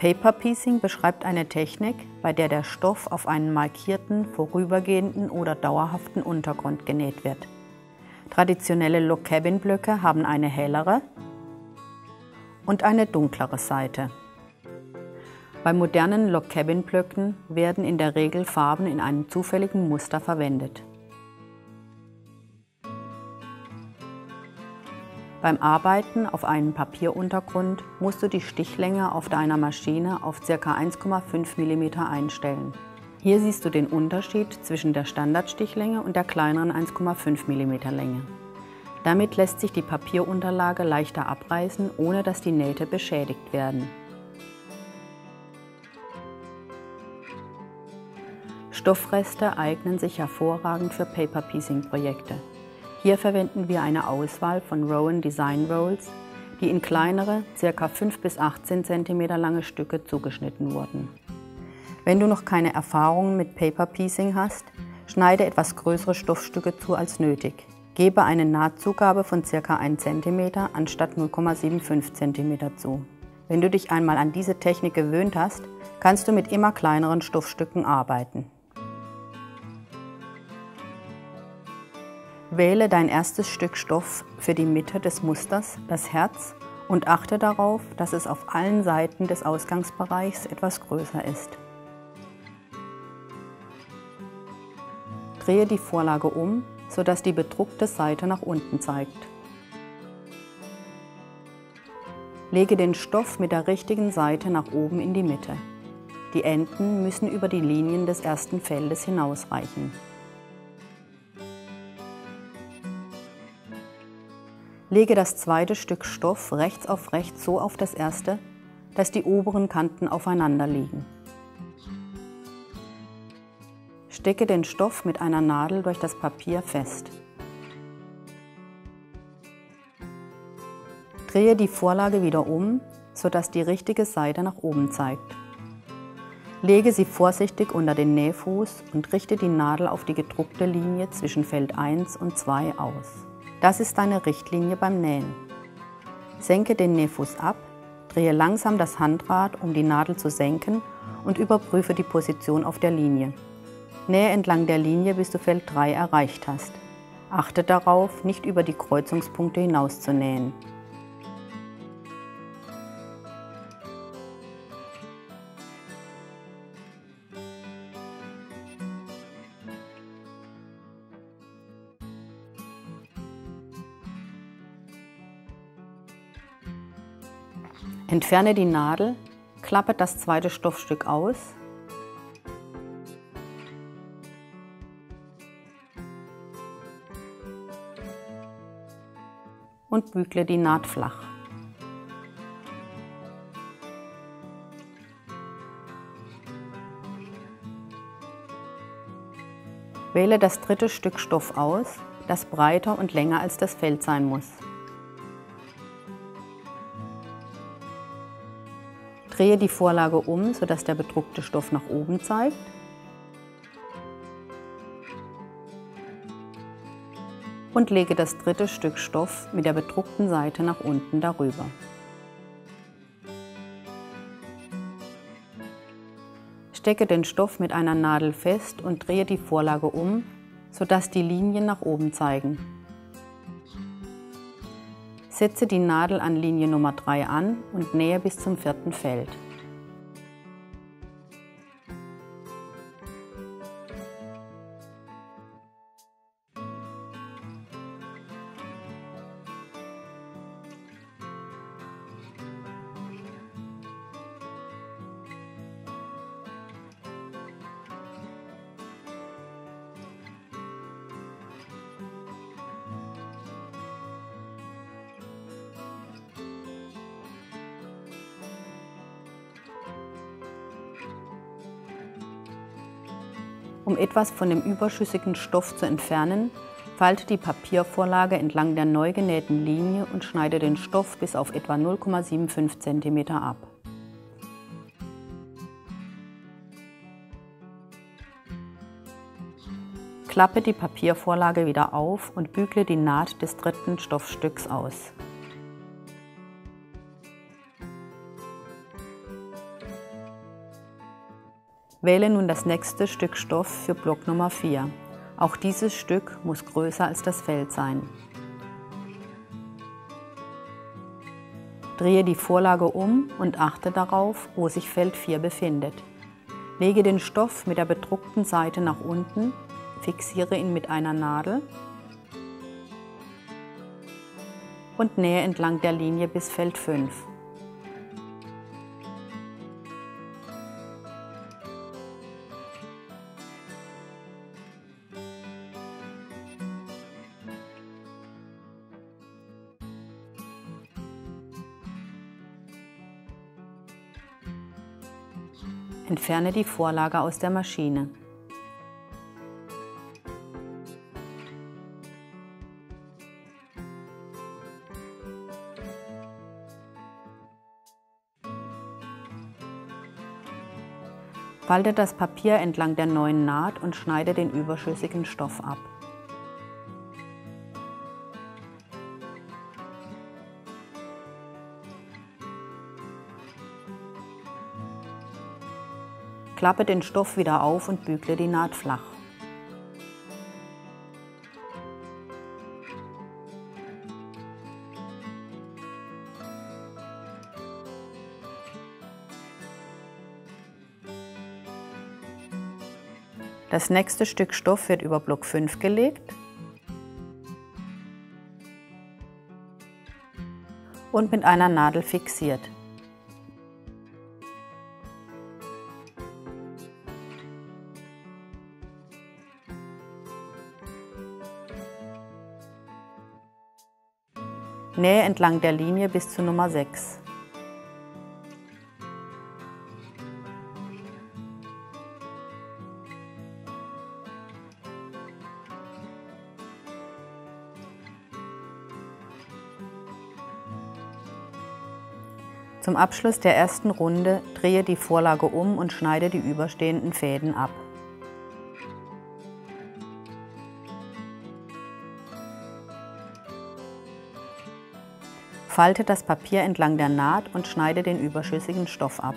Paper Piecing beschreibt eine Technik, bei der der Stoff auf einen markierten, vorübergehenden oder dauerhaften Untergrund genäht wird. Traditionelle Log-Cabin-Blöcke haben eine hellere und eine dunklere Seite. Bei modernen Log-Cabin-Blöcken werden in der Regel Farben in einem zufälligen Muster verwendet. Beim Arbeiten auf einem Papieruntergrund musst du die Stichlänge auf deiner Maschine auf ca. 1,5 mm einstellen. Hier siehst du den Unterschied zwischen der Standardstichlänge und der kleineren 1,5 mm Länge. Damit lässt sich die Papierunterlage leichter abreißen, ohne dass die Nähte beschädigt werden. Stoffreste eignen sich hervorragend für Paper-Piecing-Projekte. Hier verwenden wir eine Auswahl von Rowan Design Rolls, die in kleinere, ca. 5 bis 18 cm lange Stücke zugeschnitten wurden. Wenn du noch keine Erfahrungen mit Paper Piecing hast, schneide etwas größere Stoffstücke zu als nötig. Gebe eine Nahtzugabe von ca. 1 cm anstatt 0,75 cm zu. Wenn du dich einmal an diese Technik gewöhnt hast, kannst du mit immer kleineren Stoffstücken arbeiten. Wähle dein erstes Stück Stoff für die Mitte des Musters, das Herz, und achte darauf, dass es auf allen Seiten des Ausgangsbereichs etwas größer ist. Drehe die Vorlage um, sodass die bedruckte Seite nach unten zeigt. Lege den Stoff mit der richtigen Seite nach oben in die Mitte. Die Enden müssen über die Linien des ersten Feldes hinausreichen. Lege das zweite Stück Stoff rechts auf rechts so auf das erste, dass die oberen Kanten aufeinander liegen. Stecke den Stoff mit einer Nadel durch das Papier fest. Drehe die Vorlage wieder um, sodass die richtige Seite nach oben zeigt. Lege sie vorsichtig unter den Nähfuß und richte die Nadel auf die gedruckte Linie zwischen Feld 1 und 2 aus. Das ist deine Richtlinie beim Nähen. Senke den Nähfuß ab, drehe langsam das Handrad, um die Nadel zu senken und überprüfe die Position auf der Linie. Nähe entlang der Linie, bis du Feld 3 erreicht hast. Achte darauf, nicht über die Kreuzungspunkte hinaus zu nähen. Entferne die Nadel, klappe das zweite Stoffstück aus und bügle die Naht flach. Wähle das dritte Stück Stoff aus, das breiter und länger als das Feld sein muss. Drehe die Vorlage um, sodass der bedruckte Stoff nach oben zeigt. Und lege das dritte Stück Stoff mit der bedruckten Seite nach unten darüber. Stecke den Stoff mit einer Nadel fest und drehe die Vorlage um, sodass die Linien nach oben zeigen. Setze die Nadel an Linie Nummer 3 an und nähe bis zum vierten Feld. Um etwas von dem überschüssigen Stoff zu entfernen, falte die Papiervorlage entlang der neu genähten Linie und schneide den Stoff bis auf etwa 0,75 cm ab. Klappe die Papiervorlage wieder auf und bügle die Naht des dritten Stoffstücks aus. Wähle nun das nächste Stück Stoff für Block Nummer 4. Auch dieses Stück muss größer als das Feld sein. Drehe die Vorlage um und achte darauf, wo sich Feld 4 befindet. Lege den Stoff mit der bedruckten Seite nach unten, fixiere ihn mit einer Nadel und nähe entlang der Linie bis Feld 5. Entferne die Vorlage aus der Maschine. Falte das Papier entlang der neuen Naht und schneide den überschüssigen Stoff ab. Klappe den Stoff wieder auf und bügle die Naht flach. Das nächste Stück Stoff wird über Block 5 gelegt und mit einer Nadel fixiert. Nähe entlang der Linie bis zu Nummer 6. Zum Abschluss der ersten Runde drehe die Vorlage um und schneide die überstehenden Fäden ab. Falte das Papier entlang der Naht und schneide den überschüssigen Stoff ab.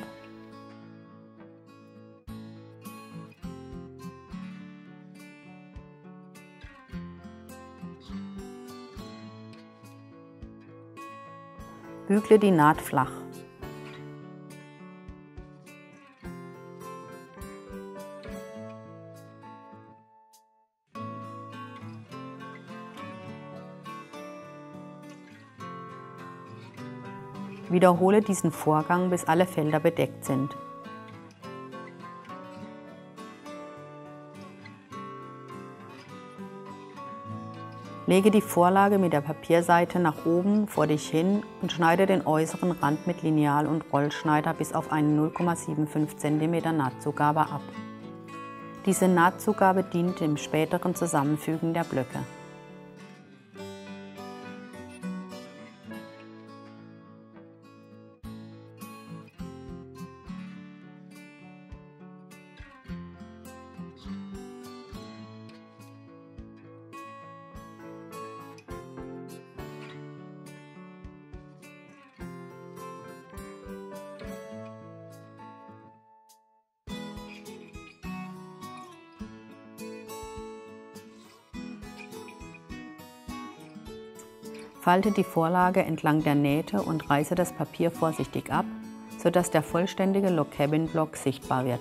Bügle die Naht flach. Wiederhole diesen Vorgang, bis alle Felder bedeckt sind. Lege die Vorlage mit der Papierseite nach oben vor dich hin und schneide den äußeren Rand mit Lineal und Rollschneider bis auf eine 0,75 cm Nahtzugabe ab. Diese Nahtzugabe dient dem späteren Zusammenfügen der Blöcke. Falte die Vorlage entlang der Nähte und reiße das Papier vorsichtig ab, sodass der vollständige Log Cabin Block sichtbar wird.